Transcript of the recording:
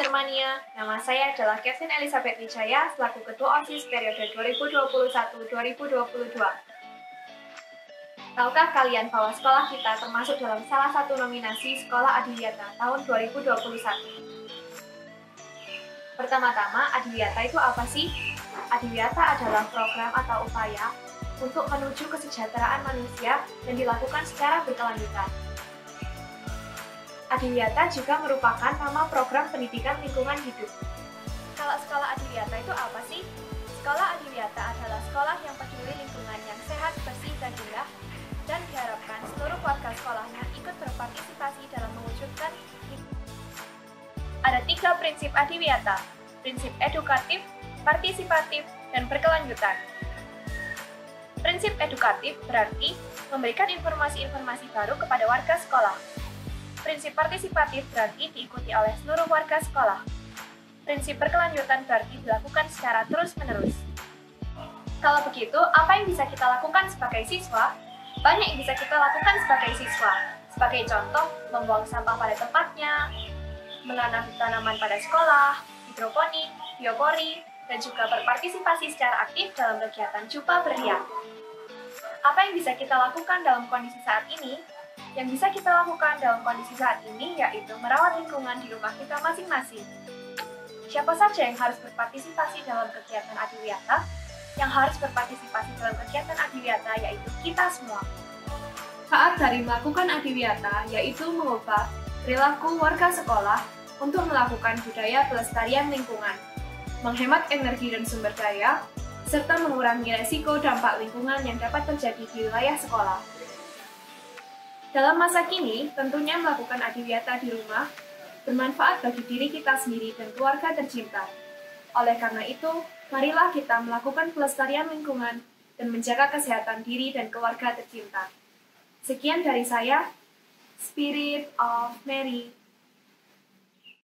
Halo Pandermania, nama saya adalah Kevin Elizabeth Wijaya selaku Ketua OSIS periode 2021-2022. Tahukah kalian bahwa sekolah kita termasuk dalam salah satu nominasi Sekolah Adiwiyata tahun 2021? Pertama-tama, Adiwiyata itu apa sih? Adiwiyata adalah program atau upaya untuk menuju kesejahteraan manusia dan dilakukan secara berkelanjutan. Adiwiyata juga merupakan nama program pendidikan lingkungan hidup. Kalau sekolah Adiwiyata itu apa sih? Sekolah Adiwiyata adalah sekolah yang peduli lingkungan yang sehat, bersih, dan indah, dan diharapkan seluruh warga sekolahnya ikut berpartisipasi dalam mewujudkan ada tiga prinsip Adiwiyata, prinsip edukatif, partisipatif, dan berkelanjutan. Prinsip edukatif berarti memberikan informasi-informasi baru kepada warga sekolah, Prinsip partisipatif berarti diikuti oleh seluruh warga sekolah. Prinsip berkelanjutan berarti dilakukan secara terus-menerus. Kalau begitu, apa yang bisa kita lakukan sebagai siswa? Banyak yang bisa kita lakukan sebagai siswa. Sebagai contoh, membuang sampah pada tempatnya, menanam tanaman pada sekolah, hidroponik, biopori, dan juga berpartisipasi secara aktif dalam kegiatan Jupa Beria. Apa yang bisa kita lakukan dalam kondisi saat ini? Yang bisa kita lakukan dalam kondisi saat ini yaitu merawat lingkungan di rumah kita masing-masing. Siapa saja yang harus berpartisipasi dalam kegiatan Adiwiyata? Yang harus berpartisipasi dalam kegiatan Adiwiyata yaitu kita semua. Saat dari melakukan Adiwiyata yaitu mengubah perilaku warga sekolah untuk melakukan budaya pelestarian lingkungan, menghemat energi dan sumber daya, serta mengurangi resiko dampak lingkungan yang dapat terjadi di wilayah sekolah. Dalam masa kini, tentunya melakukan adiwiyata di rumah bermanfaat bagi diri kita sendiri dan keluarga tercinta. Oleh karena itu, marilah kita melakukan pelestarian lingkungan dan menjaga kesehatan diri dan keluarga tercinta. Sekian dari saya, Spirit of Mary